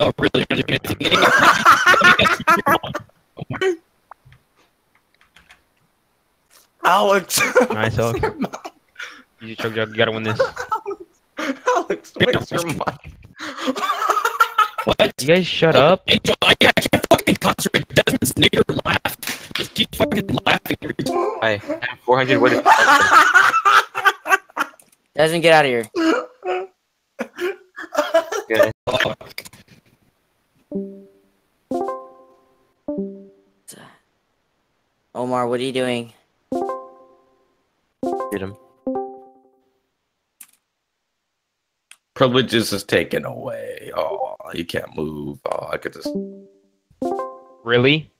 Oh, really? Alex. Nice, Alex. You, Chug Jug, you gotta win this. Alex, where's your mic? what? You guys shut up. Hey, Joe, I can't fucking concentrate. Desmond's nigger laugh. Just keep fucking laughing. I have 400 wood. Doesn't get out of here. Good. Fuck. Omar, what are you doing? Get him. Privileges is taken away. Oh, you can't move. Oh, I could just. Really?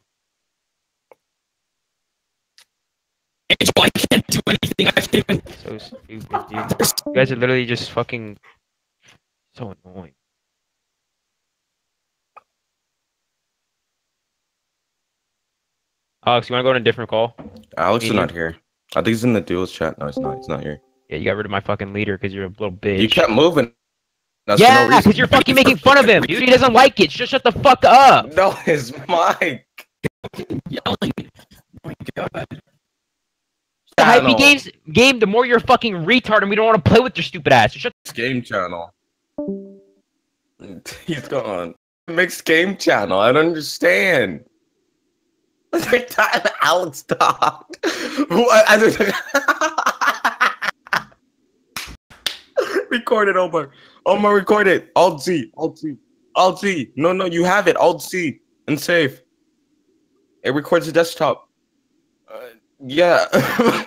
Hey, Joe, I can't do anything. I can't even. So stupid, dude. You guys are literally just fucking so annoying. Alex, you wanna go on a different call? Alex is not here. I think he's in the duels chat. No, he's not. He's not here. Yeah, you got rid of my fucking leader because you're a little bitch. You kept moving. That's for yeah, no because you're fucking making fun of him, dude. He doesn't like it. Just shut the fuck up. No, his mic. Yelling. Oh my god. The hypey games game, the more you're a fucking retard and we don't want to play with your stupid ass. Just shut Mixed game channel. He's gone. Mixed game channel. I don't understand. Every time Alex talked. Who- I- I- record it, Omar. Omar, record it. Alt Z. Alt Z. Alt Z. No, no, you have it. Alt Z and save. It records the desktop. Uh, yeah.